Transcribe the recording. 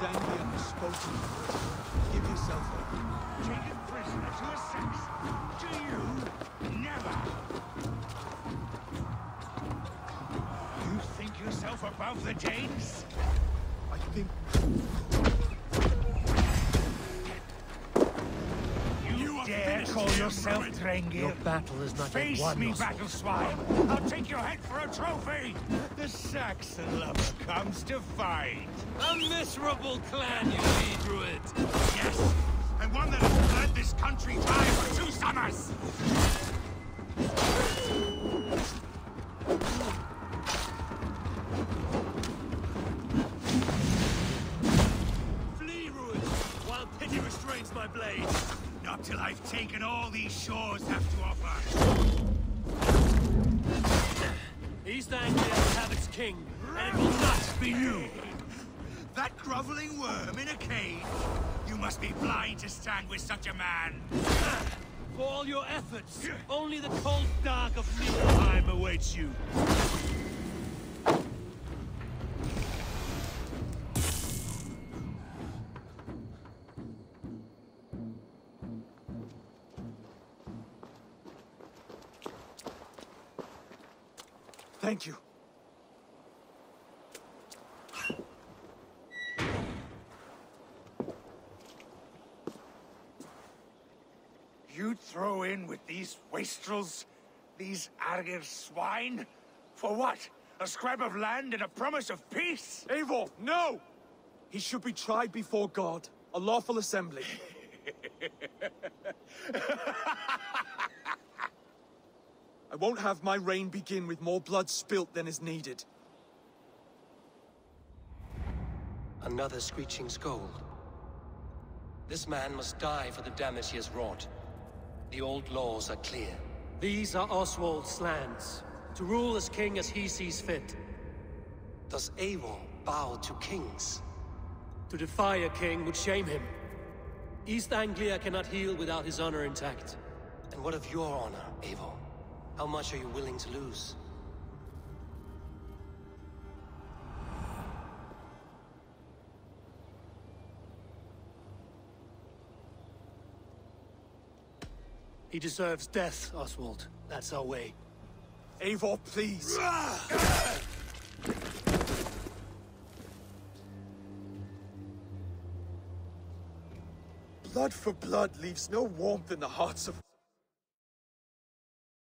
insanely unspoken. Give yourself up. Take Taken prisoner to a sex. To you, never. You think yourself above the Danes? I think... yourself Drengir? Your battle is not yet Face won, me, Oswald. battle swine! I'll take your head for a trophy! The Saxon lover comes to fight! A miserable clan you lead, Rued! Yes! And one that has led this country dry for two summers! Till I've taken all these shores have to offer! East Anglia will have its king, and it will not be you! That groveling worm in a cave? You must be blind to stand with such a man! For all your efforts, only the cold dark of Niflheim awaits you. Thank you. You throw in with these wastrels? These Argir swine? For what? A scrap of land and a promise of peace? Eivor, no! He should be tried before God, a lawful assembly. I won't have my reign begin with more blood spilt than is needed. Another screeching scold. This man must die for the damage he has wrought. The old laws are clear. These are Oswald's lands, to rule as king as he sees fit. Does Eivor bow to kings? To defy a king would shame him. East Anglia cannot heal without his honor intact. And what of your honor, Eivor? How much are you willing to lose? He deserves death, Oswald. That's our way. Eivor, please. blood for blood leaves no warmth in the hearts of...